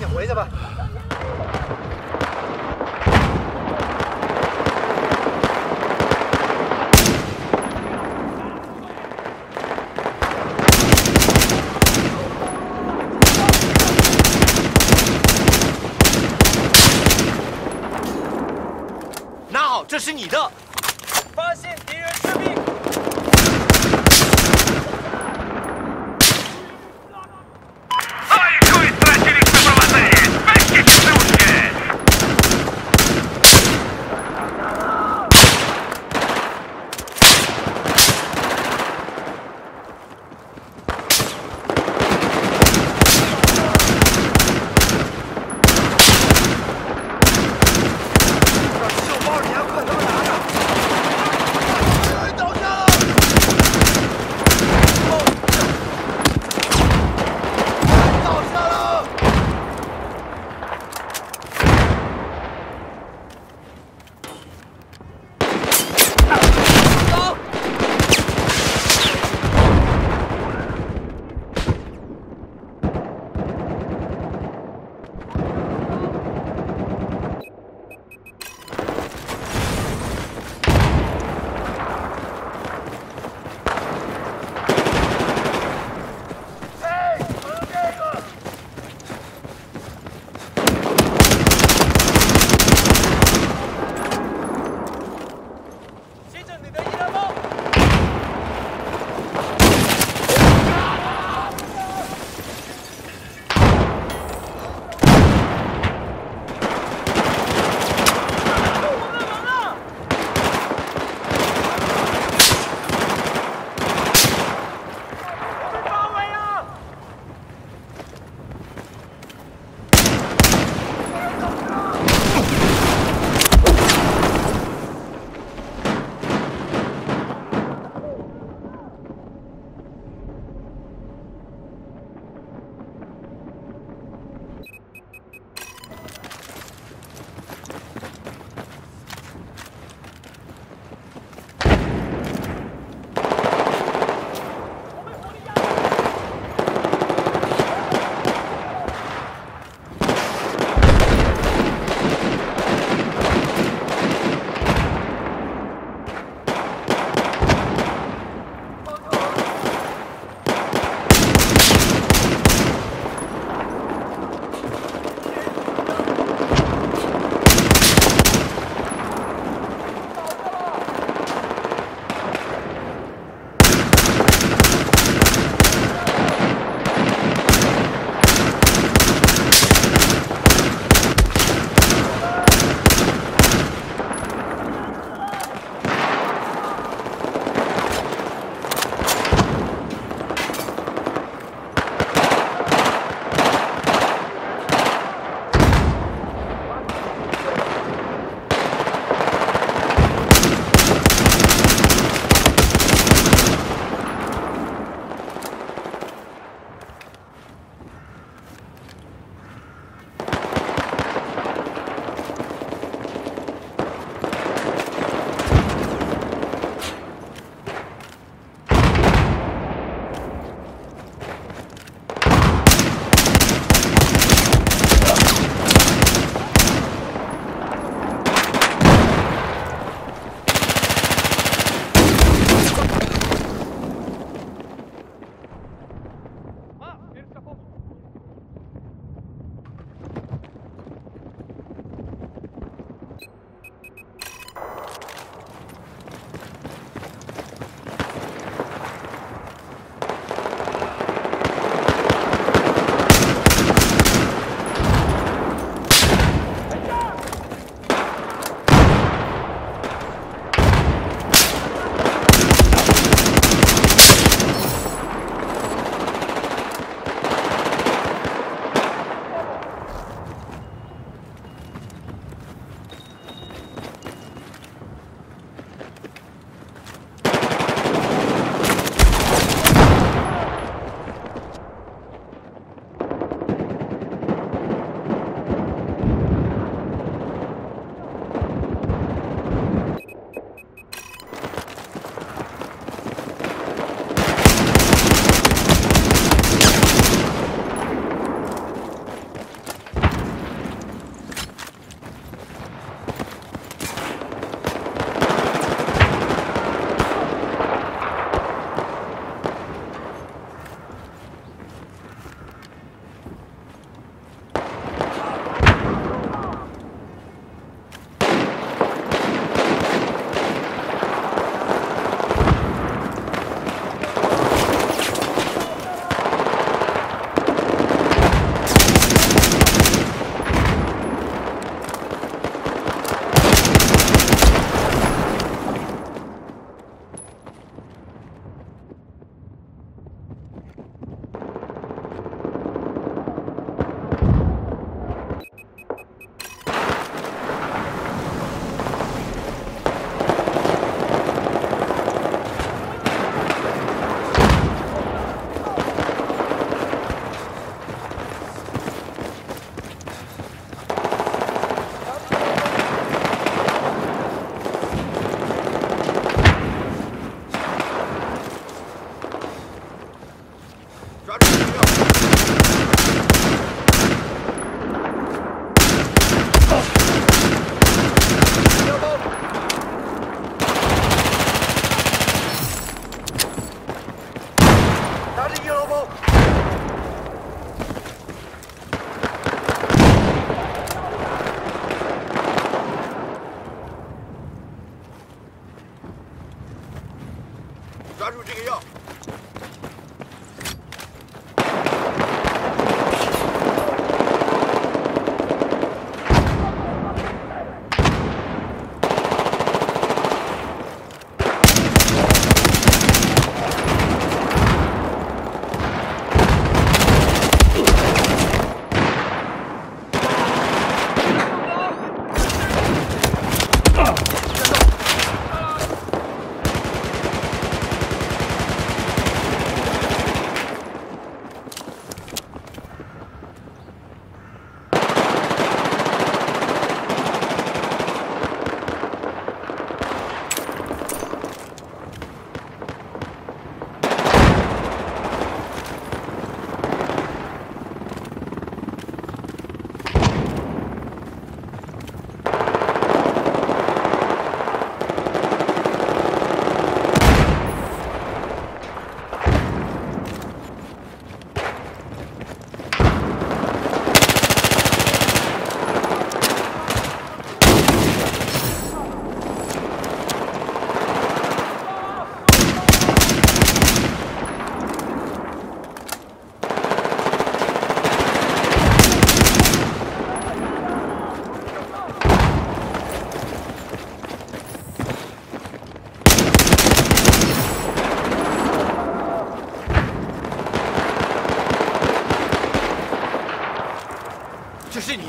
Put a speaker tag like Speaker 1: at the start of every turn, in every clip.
Speaker 1: 赶紧回去吧。拿好这是你的。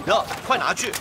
Speaker 1: 你的，快拿去。